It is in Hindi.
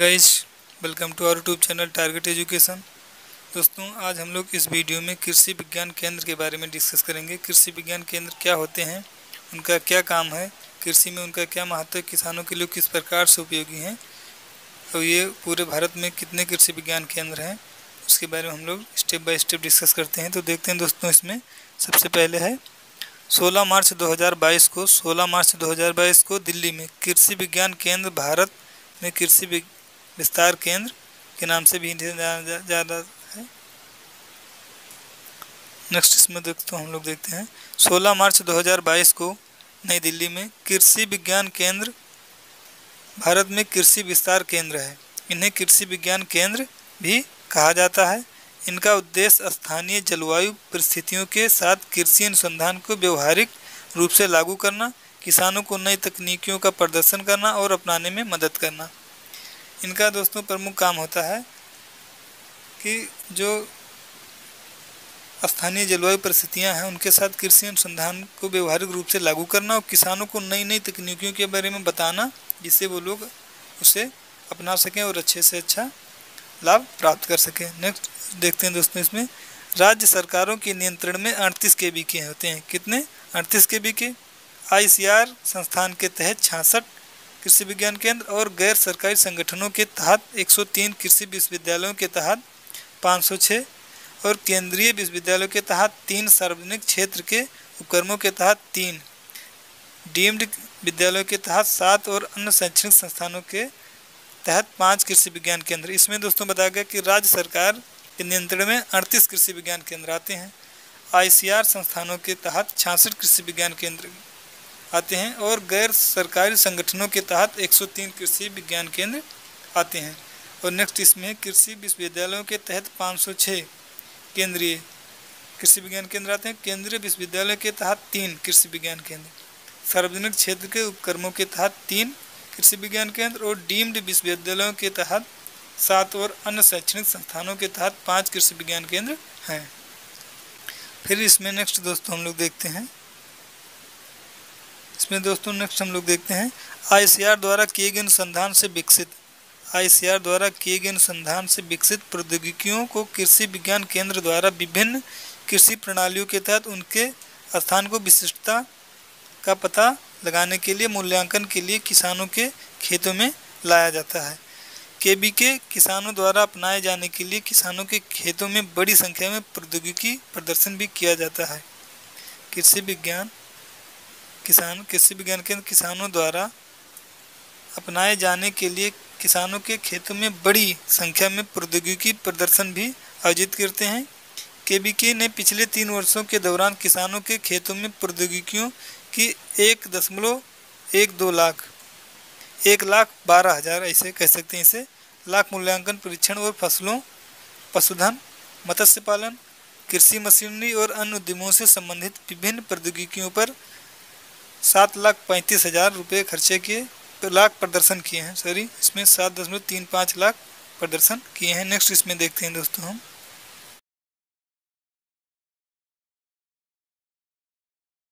Guys welcome to our YouTube channel Target Education दोस्तों, आज हम लोग इस वीडियो में कृषि विज्ञान केंद्र के बारे में डिस्कस करेंगे। कृषि विज्ञान केंद्र क्या होते हैं, उनका क्या काम है, कृषि में उनका क्या महत्व किसानों के लिए किस प्रकार से उपयोगी हैं, और ये पूरे भारत में कितने कृषि विज्ञान केंद्र हैं, उसके बारे में हम लोग स्टेप बाय स्टेप डिस्कस करते हैं। तो देखते हैं दोस्तों इसमें सबसे पहले है 16 मार्च 2022 को 16 मार्च 2022 को दिल्ली में कृषि विज्ञान केंद्र भारत में कृषि विस्तार केंद्र के नाम से भी जाना जा रहा है। नेक्स्ट इसमें दोस्तों हम लोग देखते हैं। 16 मार्च 2022 को नई दिल्ली में कृषि विज्ञान केंद्र, भारत में कृषि विस्तार केंद्र है। इन्हें कृषि विज्ञान केंद्र भी कहा जाता है। इनका उद्देश्य स्थानीय जलवायु परिस्थितियों के साथ कृषि अनुसंधान को व्यवहारिक रूप से लागू करना, किसानों को नई तकनीकियों का प्रदर्शन करना और अपनाने में मदद करना। इनका दोस्तों प्रमुख काम होता है कि जो स्थानीय जलवायु परिस्थितियाँ हैं, उनके साथ कृषि अनुसंधान को व्यवहारिक रूप से लागू करना और किसानों को नई नई तकनीकियों के बारे में बताना, जिससे वो लोग उसे अपना सकें और अच्छे से अच्छा लाभ प्राप्त कर सकें। नेक्स्ट देखते हैं दोस्तों इसमें। राज्य सरकारों के नियंत्रण में अड़तीस के बी के होते हैं। कितने? अड़तीस के बी के। आईसीआर संस्थान के तहत छियासठ कृषि विज्ञान केंद्र और गैर सरकारी संगठनों के तहत 103 कृषि विश्वविद्यालयों के तहत 506 और केंद्रीय विश्वविद्यालयों के तहत तीन सार्वजनिक क्षेत्र के उपक्रमों के तहत तीन, डीम्ड विद्यालयों के तहत सात और अन्य शैक्षणिक संस्थानों के तहत पाँच कृषि विज्ञान केंद्र। इसमें दोस्तों बताया गया कि राज्य सरकार के नियंत्रण में अड़तीस कृषि विज्ञान केंद्र आते हैं। आईसीआर संस्थानों के तहत छियासठ कृषि विज्ञान केंद्र आते हैं और गैर सरकारी संगठनों के तहत 103 कृषि विज्ञान केंद्र आते हैं। और नेक्स्ट इसमें कृषि विश्वविद्यालयों के तहत 506 केंद्रीय कृषि विज्ञान केंद्र आते हैं। केंद्रीय विश्वविद्यालय के तहत तीन कृषि विज्ञान केंद्र, सार्वजनिक क्षेत्र के उपक्रमों के तहत तीन कृषि विज्ञान केंद्र और डीम्ड विश्वविद्यालयों के तहत सात और अन्य शैक्षणिक संस्थानों के तहत पाँच कृषि विज्ञान केंद्र हैं। फिर इसमें नेक्स्ट दोस्तों हम लोग देखते हैं। इसमें दोस्तों नेक्स्ट हम लोग देखते हैं आईसीआर द्वारा किए गए अनुसंधान से विकसित। आईसीआर द्वारा किए गए अनुसंधान से विकसित प्रौद्योगिकियों को कृषि विज्ञान केंद्र द्वारा विभिन्न कृषि प्रणालियों के तहत उनके स्थान को विशिष्टता का पता लगाने के लिए, मूल्यांकन के लिए किसानों के खेतों में लाया जाता है। के के किसानों द्वारा अपनाए जाने के लिए किसानों के खेतों में बड़ी संख्या में प्रौद्योगिकी प्रदर्शन भी किया जाता है। कृषि विज्ञान किसान, कृषि विज्ञान केंद्र किसानों द्वारा अपनाए जाने के लिए किसानों के खेतों में बड़ी संख्या में प्रौद्योगिकी प्रदर्शन भी आयोजित करते हैं। के ने पिछले तीन वर्षों के दौरान किसानों के खेतों में प्रौद्योगिकियों की एक दशमलव एक दो लाख, एक लाख बारह हज़ार, ऐसे कह सकते हैं इसे, लाख मूल्यांकन परीक्षण और फ़सलों, पशुधन, मत्स्य पालन, कृषि मशीनरी और अन्य उद्यमों से संबंधित विभिन्न प्रौद्योगिकियों पर सात लाख पैंतीस हज़ार रुपये खर्चे किए लाख प्रदर्शन किए हैं, सॉरी, इसमें सात दशमलव तीन पाँच लाख प्रदर्शन किए हैं। नेक्स्ट इसमें देखते हैं दोस्तों हम।